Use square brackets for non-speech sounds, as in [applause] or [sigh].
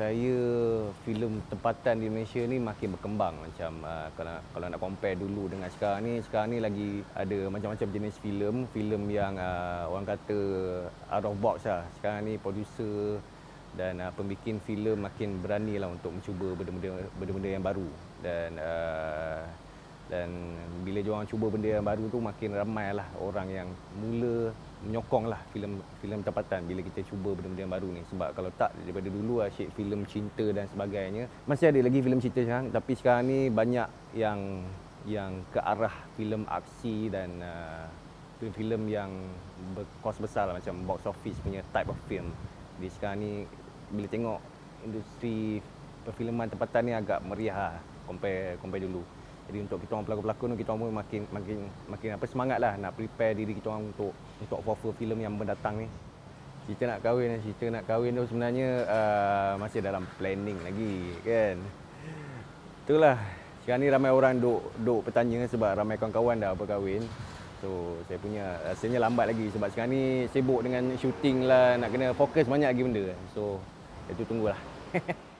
saya filem tempatan di Malaysia ni makin berkembang macam uh, kalau kalau nak compare dulu dengan sekarang ni sekarang ni lagi ada macam-macam jenis filem. Filem yang uh, orang kata out of box lah. Sekarang ni producer dan uh, pembikin filem makin berani lah untuk mencuba benda-benda benda-benda yang baru. Dan uh, dan bila diorang cuba benda yang baru tu makin ramai lah orang yang mula menyokong lah filem filem tempatan bila kita cuba benda-benda yang baru ni. Sebab kalau tak daripada dulu asyik filem cinta dan sebagainya masih ada lagi filem cinta sekarang. Tapi sekarang ni banyak yang yang ke arah filem aksi dan uh, filem-filem yang berkos besar lah macam box office punya type of film. Di sekarang ni bila tengok industri perfilman tempatan ni agak meriah lah compare compare dulu jadi untuk kita orang pelakon-pelakon kita orang pun makin makin makin apa semangatlah nak prepare diri kita orang untuk untuk offer filem yang mendatang ni. Kita nak kahwin, cerita nak kahwin tu sebenarnya uh, masih dalam planning lagi kan. Itulah. Sekarang ni ramai orang duk duk bertanya sebab ramai kawan-kawan dah berkahwin. So saya punya rasanya lambat lagi sebab sekarang ni sibuk dengan shooting lah, nak kena fokus banyak lagi benda. So itu tunggulah. [laughs]